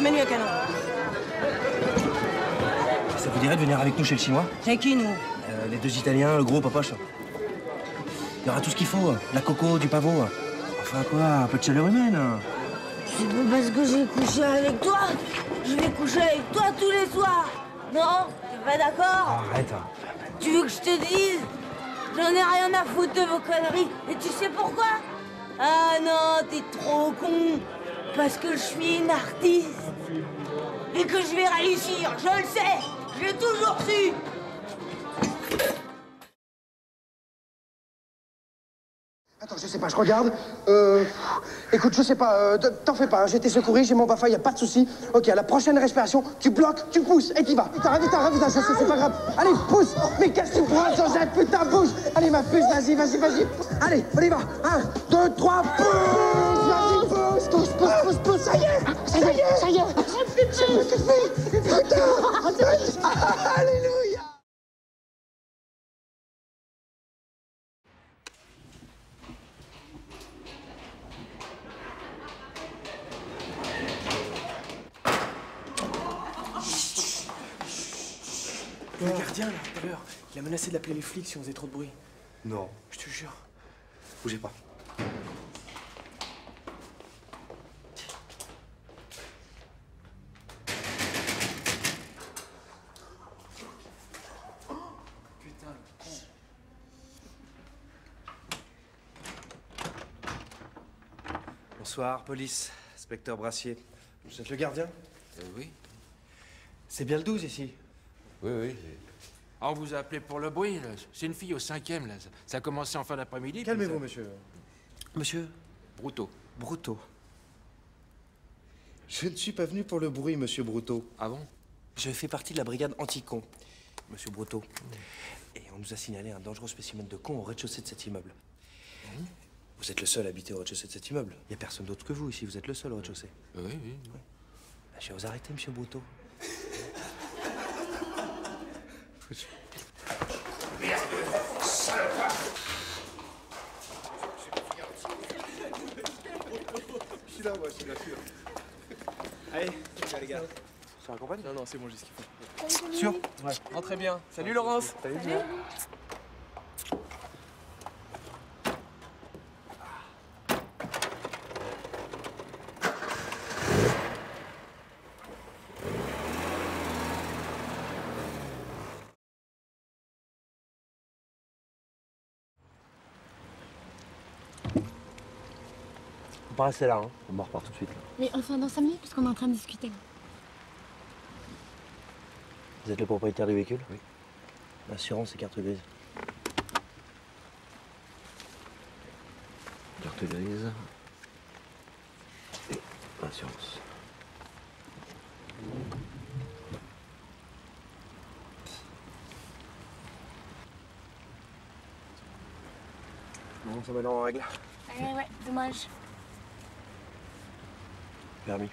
Ramène-lui un canon. Ça vous dirait de venir avec nous chez le Chinois C'est qui, nous Euh, Les deux Italiens, le gros Popoche. Il y aura tout ce qu'il faut. La coco, du pavot. Enfin quoi, un peu de chaleur humaine. C'est pas parce que j'ai couché avec toi. Je vais coucher avec toi tous les soirs. Non T'es pas d'accord Arrête. Tu veux que je te dise J'en ai rien à foutre de vos conneries. Et tu sais pourquoi? Ah non, t'es trop con. Parce que je suis une artiste. Et que je vais réussir, je le sais. Je l'ai toujours su. Attends, je sais pas, je regarde. Euh, écoute, je sais pas, euh, t'en fais pas, hein, j'ai été secouru, j'ai mon bafa, y a pas de souci. Ok, à la prochaine respiration, tu bloques, tu pousses et t'y vas. Vite, vite, vite, vite, ça, c'est pas grave. Allez, pousse Mais qu'est-ce que tu prends jette, putain, bouge Allez, ma puce, vas-y, vas-y, vas-y. Allez, on y va. Un, deux, trois, pousse Vas-y, pousse, pousse, pousse, pousse, pousse, ça y est Ça y est, ça y est C'est plus fait Putain Alléluia Le gardien, là, tout à l'heure, il a menacé d'appeler les flics si on faisait trop de bruit. Non, Je te jure. bougez pas. Bonsoir, police. Inspecteur Brassier. Vous êtes le gardien Euh, oui. C'est bien le 12 ici. Oui, oui. Ah, on vous a appelé pour le bruit. C'est une fille au cinquième, là. Ça- a commencé en fin d'après-midi. Calmez-vous, ça- monsieur. Monsieur Brutto. Bruto. Je ne suis pas venu pour le bruit, monsieur Bruto. Ah bon? Je fais partie de la brigade anti-con, monsieur Bruto. Et on nous a signalé un dangereux spécimen de con au rez-de-chaussée de cet immeuble. Vous êtes le seul à habiter au rez-de-chaussée de cet immeuble. Il n'y a personne d'autre que vous ici, vous êtes le seul au rez-de-chaussée. Oui, oui. Bah, je vais vous arrêter, monsieur Bruto. Allez, les gars. Ça accompagne Non, non, c'est bon, j'ai ce qu'il faut. Sûr? Ouais, rentrez bien. Salut Laurence. Salut. On va rester là, hein. On m'en repart tout de suite. Là. Mais enfin, dans 5 minutes, parce qu'on est en train de discuter. Vous êtes le propriétaire du véhicule? Oui. Assurance et carte grise. Carte grise. Et assurance. Bon, ça va aller en règle. Ouais, ouais, dommage. Permis.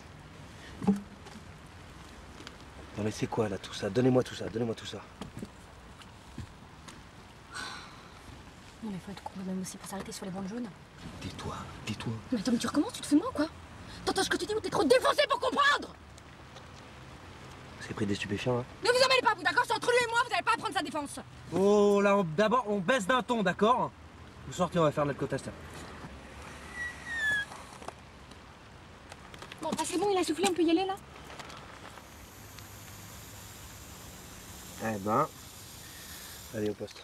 Non mais c'est quoi là tout ça? Donnez-moi tout ça, donnez-moi tout ça. Non, mais faut être con même aussi pour s'arrêter sur les bandes jaunes. Dis-toi, dis-toi. Mais attends, mais tu recommences, tu te de moi ou quoi? T'entends ce que tu dis ou t'es trop défoncé pour comprendre C'est pris des stupéfiants, hein Ne vous emmêlez pas, vous d'accord? C'est entre lui et moi, vous n'allez pas à prendre sa défense. Oh là, d'abord on baisse d'un ton, d'accord? Vous sortez, on va faire notre contest. Bon, bah c'est bon, il a soufflé, on peut y aller là Eh ben, allez au poste.